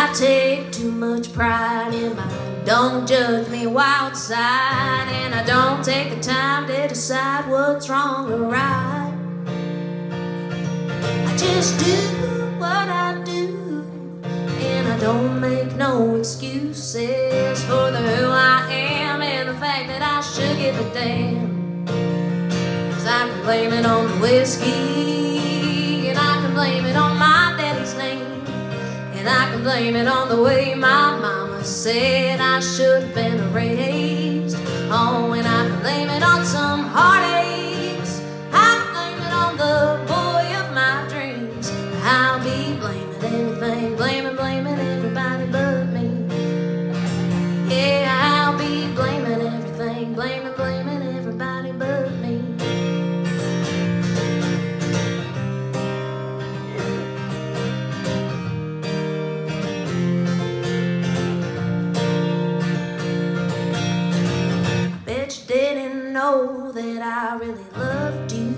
I take too much pride in my don't judge me wild side, and I don't take the time to decide what's wrong or right. I just do what I do, and I don't make no excuses for the who I am and the fact that I should give a damn. Cause I can blame it on the whiskey, and I can blame it on my I can blame it on the way my mama said I should have been raised. Know that I really loved you.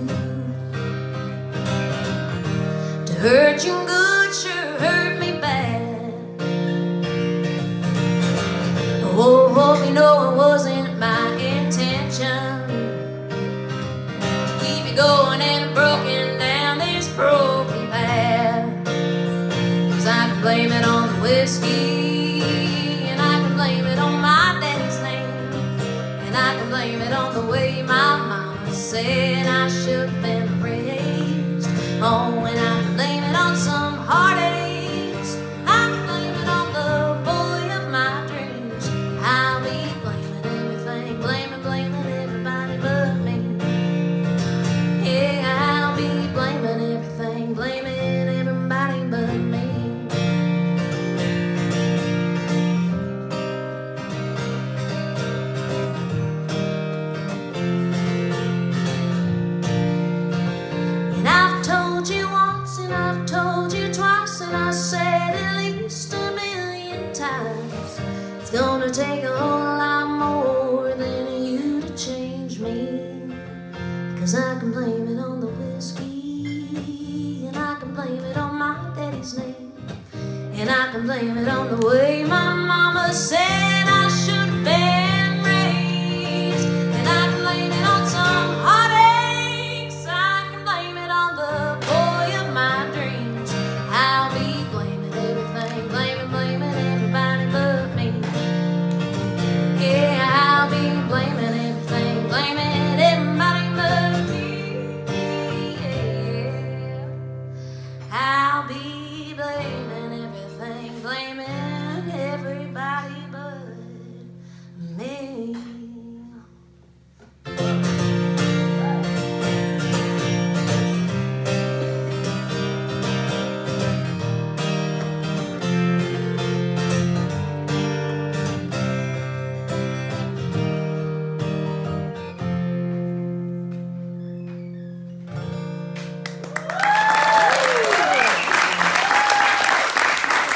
To hurt you good sure hurt me bad. Oh, hope you know it wasn't my intention. Keep you going said I should have been gonna take a whole lot more than you to change me. Cause I can blame it on the whiskey, and I can blame it on my daddy's name, and I can blame it on the way my mama said.